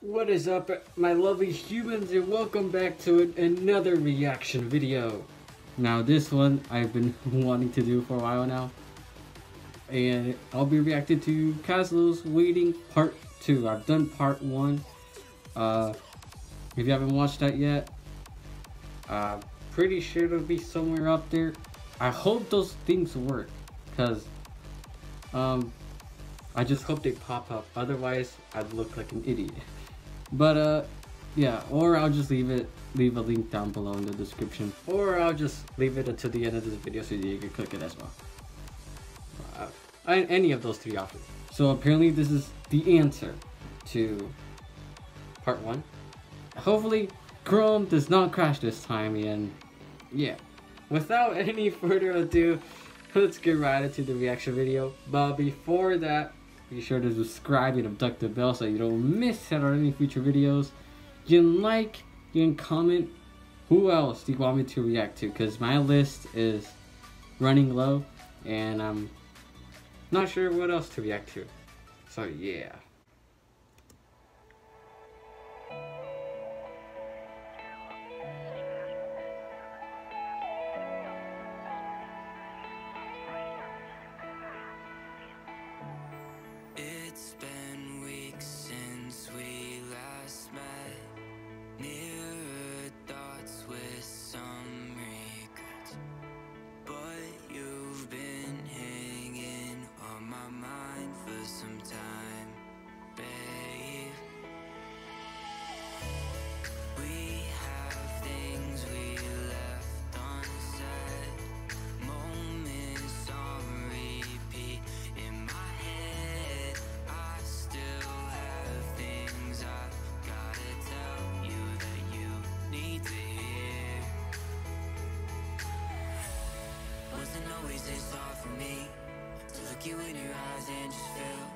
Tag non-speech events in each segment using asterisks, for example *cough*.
What is up, my lovely humans, and welcome back to an- another reaction video. Now, this one I've been *laughs* wanting to do for a while now, and I'll be reacting to Caslow's Waiting Part 2. I've done Part 1. Uh, if you haven't watched that yet, uh, pretty sure it'll be somewhere up there. I hope those things work, because, um, I just hope they pop up. Otherwise, I'd look like an idiot. *laughs* But uh, yeah. Or I'll just leave it, leave a link down below in the description. Or I'll just leave it until the end of this video so you can click it as well. Uh, any of those three options. So apparently this is the answer to part one. Hopefully Chrome does not crash this time and yeah. Without *laughs* any further ado, let's get right into the reaction video. But before that, be sure to subscribe and abduct the bell so you don't miss out on any future videos. You can like, you can comment. Who else do you want me to react to? Because my list is running low and I'm not sure what else to react to. So yeah. You in your eyes and just feel,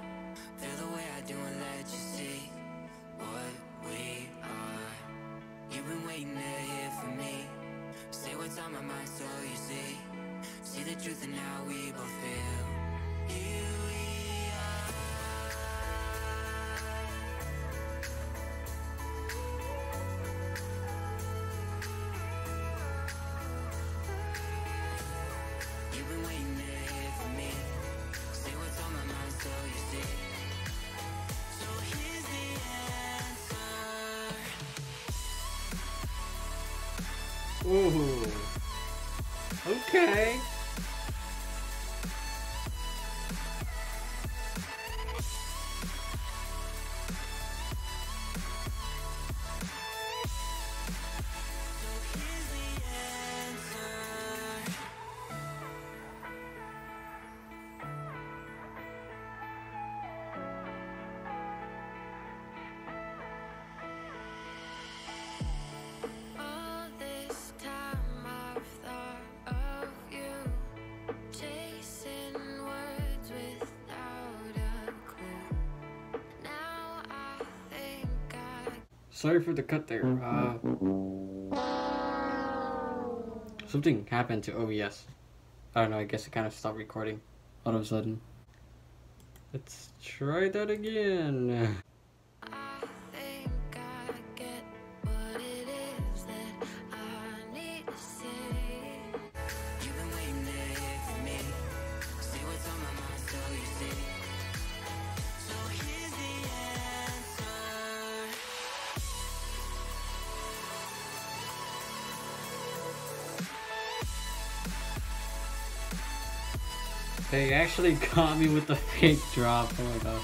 feel the way I do and let you see what we are. You've been waiting to hear from me. Say what's on my mind so you see. See the truth and now we both feel. Ooh. Okay. Sorry for the cut there. Uh, something happened to OBS. I don't know, I guess it kind of stopped recording all of a sudden. Let's try that again. *laughs* They actually caught me with the fake drop. Oh my god.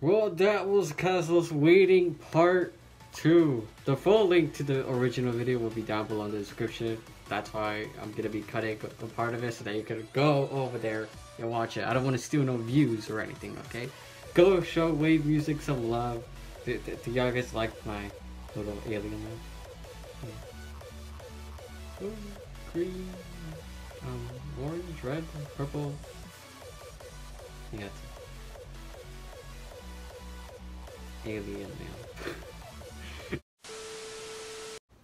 Well, that was Caslow's Waiting Part 2. The full link to the original video will be down below in the description. That's why I'm gonna be cutting a part of it so that you can go over there and watch it. I don't want to steal no views or anything, okay? Go show Wave Music some love. Do, do, do y'all guys like my little alien? Yeah. Ooh, green, um, orange, red, purple. Yeah, alien man.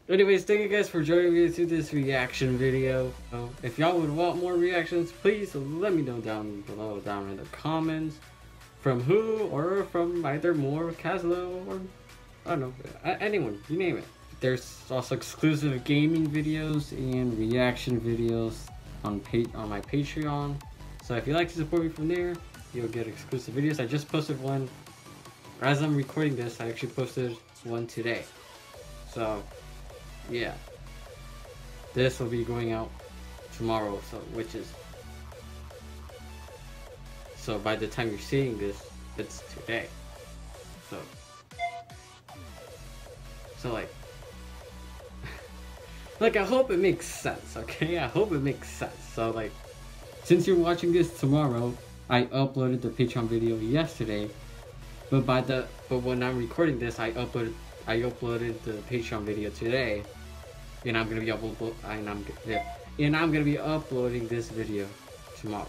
Anyways, thank you guys for joining me through this reaction video. So, if y'all would want more reactions, please let me know down below, down in the comments. From who, or from either more Caslow, or I don't know, anyone, you name it. There's also exclusive gaming videos and reaction videos on on my Patreon. So if you'd like to support me from there, you'll get exclusive videos. I just posted one as I'm recording this, I actually posted one today. So, yeah. This will be going out tomorrow, so which is so by the time you're seeing this, it's today. So So like *laughs* like I hope it makes sense, okay? I hope it makes sense. So like since you're watching this tomorrow, I uploaded the Patreon video yesterday but by the but when I'm recording this, I uploaded I uploaded the Patreon video today, and I'm gonna be upload and I'm yeah, and I'm gonna be uploading this video tomorrow.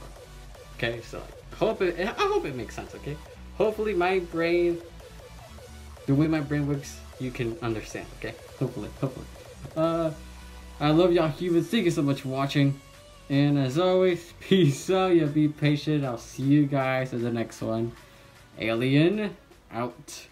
Okay, so like, hope it I hope it makes sense. Okay, hopefully my brain, the way my brain works, you can understand. Okay, hopefully, hopefully. Uh, I love y'all humans. Thank you so much for watching. And as always, *laughs* peace out. Yeah, be patient. I'll see you guys in the next one. Alien out.